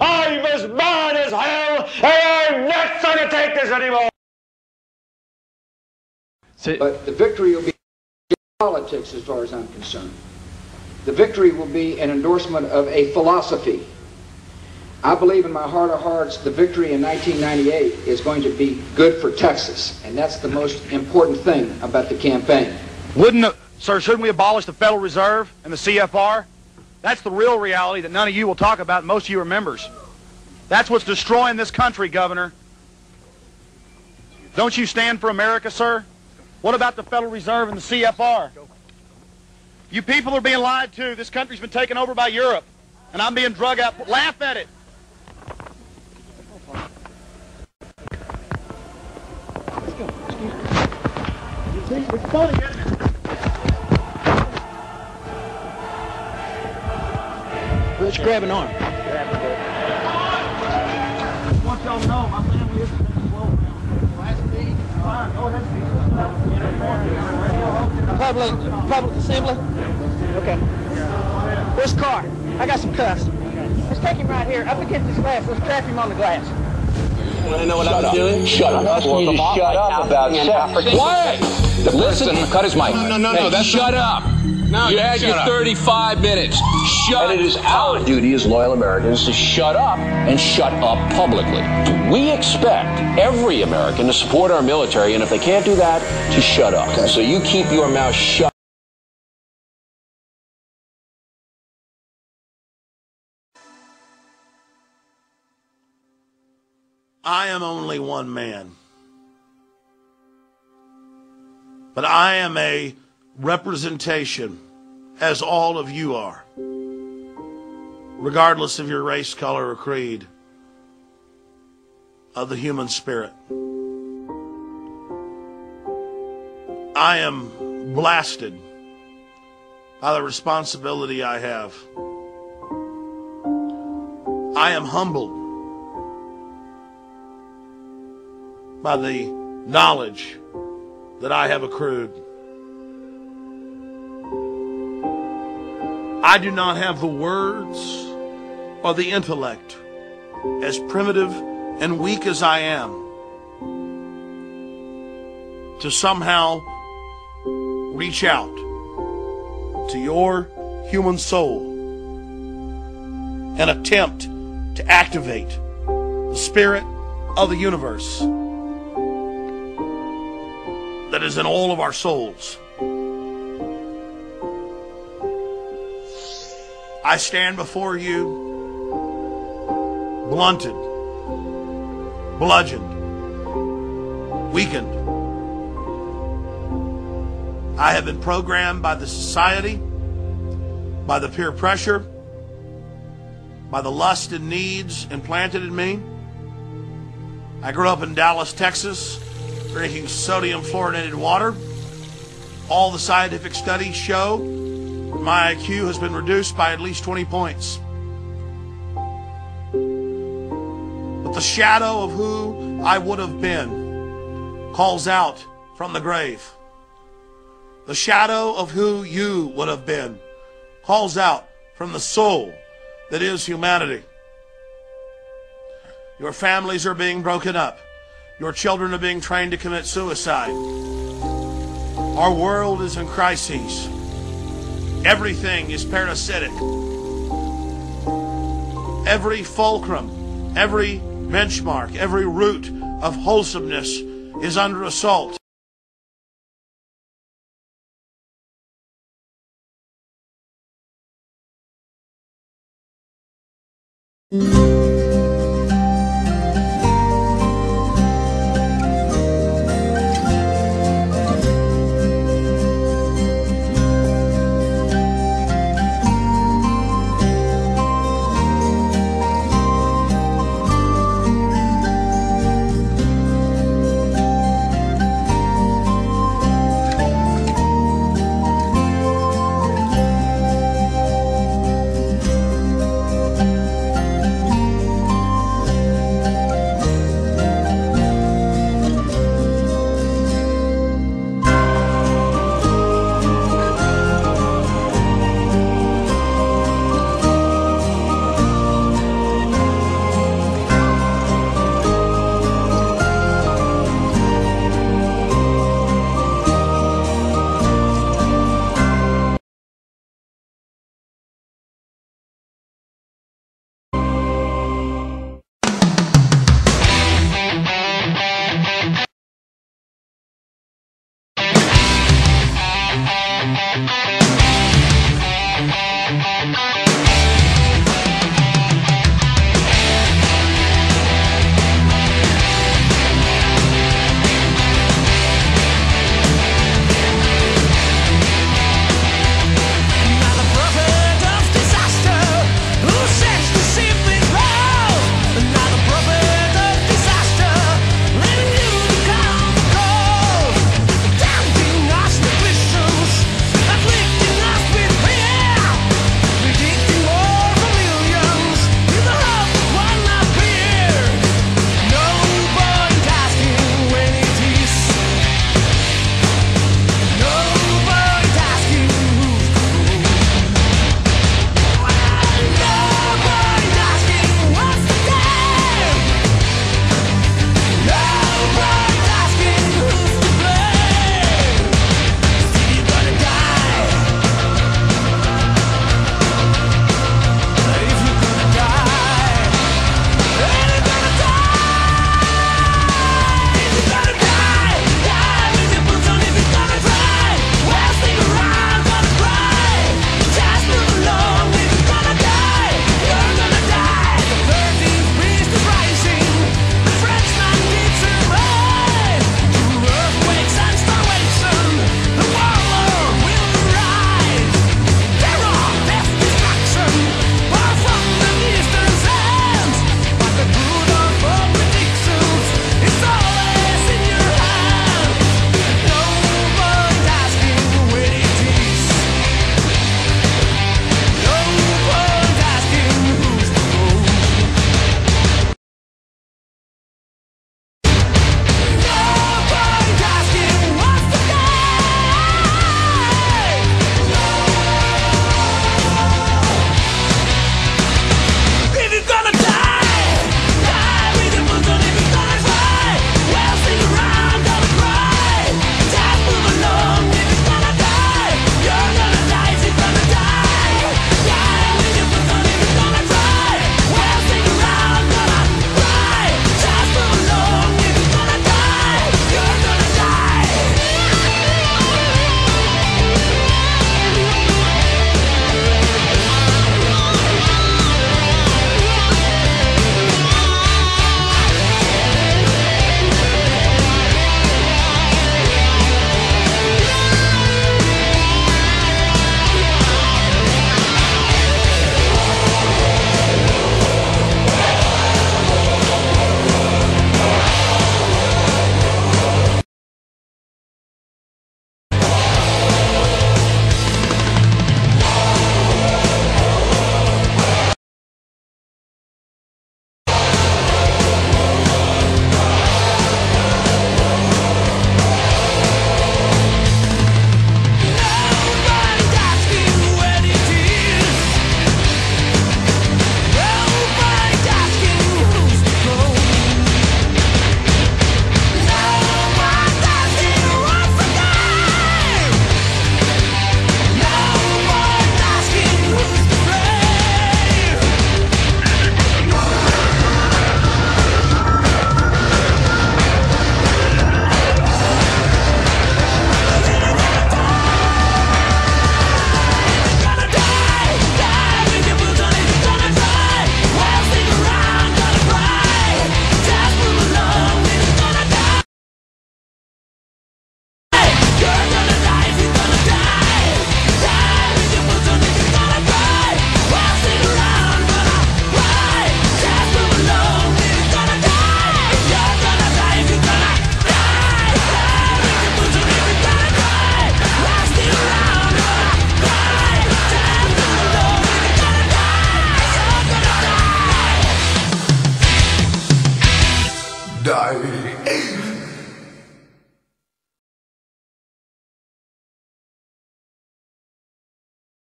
I'm as mad as hell, and I'm not going to take this anymore. But the victory will be politics as far as I'm concerned. The victory will be an endorsement of a philosophy. I believe in my heart of hearts the victory in 1998 is going to be good for Texas, and that's the most important thing about the campaign. Wouldn't, the, sir, shouldn't we abolish the Federal Reserve and the CFR? That's the real reality that none of you will talk about, most of you are members. That's what's destroying this country, Governor. Don't you stand for America, sir? What about the Federal Reserve and the CFR? You people are being lied to. This country's been taken over by Europe, and I'm being drug out. Laugh at it. See, it's funny, Let's grab an arm. I want y'all know my family isn't in the world now. Last meeting, fine, go ahead, Public, public assembly? Okay. Where's car? I got some cuffs. Let's take him right here, up against this glass. Let's trap him on the glass. Want to know what Shut I was up. doing? Shut up. I'm asking you to shut up about sex. Quiet! Listen, cut his mic. No, no, no, no, Hey, that's shut up. No, you you had your up. 35 minutes. Shut And it is our duty as loyal Americans to shut up and shut up publicly. We expect every American to support our military, and if they can't do that, to shut up. So you keep your mouth shut. I am only one man. But I am a representation, as all of you are, regardless of your race, color, or creed, of the human spirit. I am blasted by the responsibility I have. I am humbled by the knowledge that I have accrued. I do not have the words or the intellect, as primitive and weak as I am, to somehow reach out to your human soul and attempt to activate the spirit of the universe that is in all of our souls. I stand before you blunted, bludgeoned, weakened. I have been programmed by the society, by the peer pressure, by the lust and needs implanted in me. I grew up in Dallas, Texas, drinking sodium fluorinated water. All the scientific studies show my IQ has been reduced by at least 20 points. But the shadow of who I would have been calls out from the grave. The shadow of who you would have been calls out from the soul that is humanity. Your families are being broken up. Your children are being trained to commit suicide. Our world is in crises. Everything is parasitic. Every fulcrum, every benchmark, every root of wholesomeness is under assault. You.